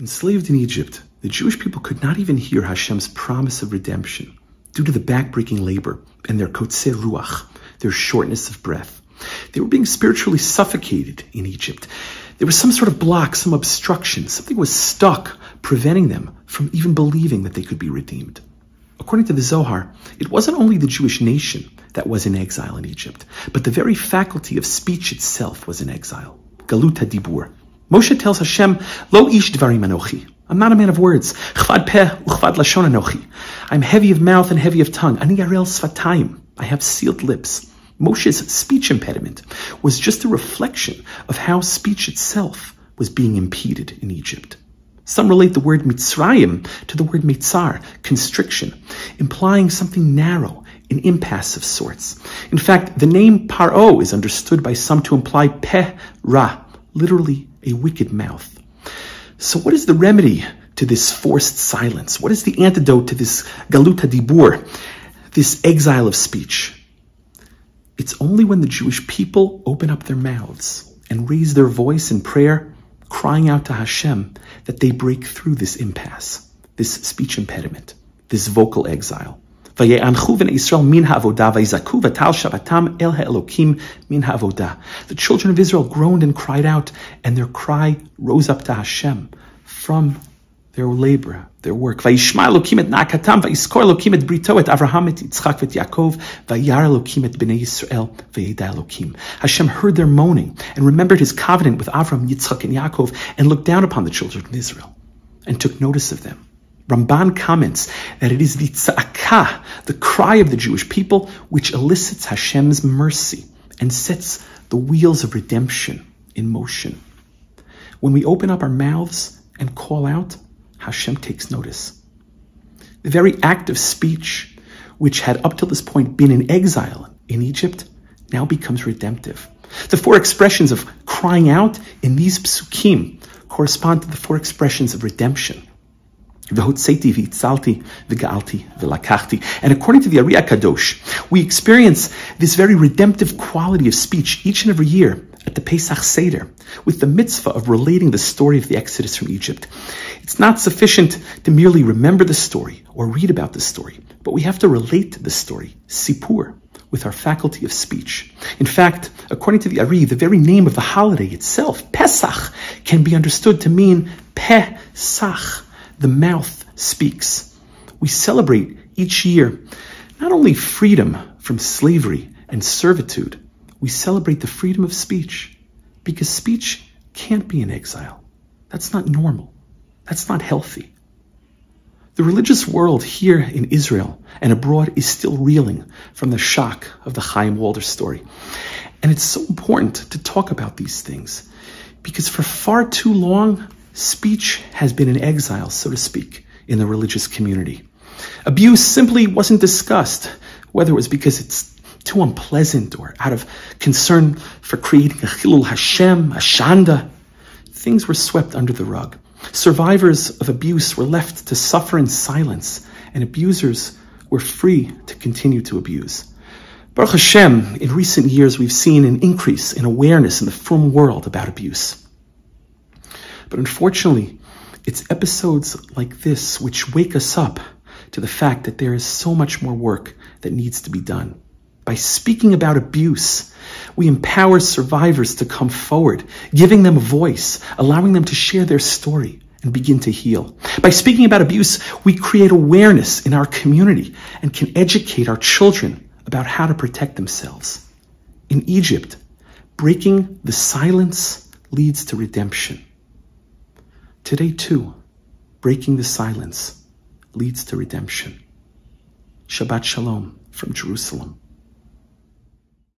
Enslaved in Egypt, the Jewish people could not even hear Hashem's promise of redemption due to the backbreaking labor and their kotse ruach, their shortness of breath. They were being spiritually suffocated in Egypt. There was some sort of block, some obstruction, something was stuck, preventing them from even believing that they could be redeemed. According to the Zohar, it wasn't only the Jewish nation that was in exile in Egypt, but the very faculty of speech itself was in exile. Galut Dibur. Moshe tells Hashem, Lo ish dvarim anochi. I'm not a man of words. Chvad peh uchvad lashon anochi. I'm heavy of mouth and heavy of tongue. Ani yarel svatayim. I have sealed lips. Moshe's speech impediment was just a reflection of how speech itself was being impeded in Egypt. Some relate the word Mitzrayim to the word Mitzar, constriction, implying something narrow, an impasse of sorts. In fact, the name Paro is understood by some to imply peh ra, literally a wicked mouth. So what is the remedy to this forced silence? What is the antidote to this galuta dibur, this exile of speech? It's only when the Jewish people open up their mouths and raise their voice in prayer, crying out to Hashem, that they break through this impasse, this speech impediment, this vocal exile. The children of Israel groaned and cried out, and their cry rose up to Hashem from their labor, their work. Et bnei. Hashem heard their moaning and remembered his covenant with Avram, Yitzchak, and Yaakov, and looked down upon the children of Israel and took notice of them. Ramban comments that it is the tza'akah, the cry of the Jewish people, which elicits Hashem's mercy and sets the wheels of redemption in motion. When we open up our mouths and call out, Hashem takes notice. The very act of speech, which had up till this point been in exile in Egypt, now becomes redemptive. The four expressions of crying out in these psukim correspond to the four expressions of redemption. And according to the Ari Kadosh, we experience this very redemptive quality of speech each and every year at the Pesach Seder with the mitzvah of relating the story of the Exodus from Egypt. It's not sufficient to merely remember the story or read about the story, but we have to relate the story, sipur, with our faculty of speech. In fact, according to the Ari, the very name of the holiday itself, Pesach, can be understood to mean peh sach, the mouth speaks. We celebrate each year not only freedom from slavery and servitude, we celebrate the freedom of speech because speech can't be in exile. That's not normal. That's not healthy. The religious world here in Israel and abroad is still reeling from the shock of the Chaim Walder story. And it's so important to talk about these things because for far too long, speech has been in exile, so to speak, in the religious community. Abuse simply wasn't discussed, whether it was because it's too unpleasant or out of concern for creating a Chilul Hashem, a Shanda. Things were swept under the rug. Survivors of abuse were left to suffer in silence, and abusers were free to continue to abuse. Baruch Hashem, in recent years, we've seen an increase in awareness in the frum world about abuse. But unfortunately, it's episodes like this which wake us up to the fact that there is so much more work that needs to be done. By speaking about abuse, we empower survivors to come forward, giving them a voice, allowing them to share their story and begin to heal. By speaking about abuse, we create awareness in our community and can educate our children about how to protect themselves. In Egypt, breaking the silence leads to redemption. Today, too, breaking the silence leads to redemption. Shabbat Shalom from Jerusalem.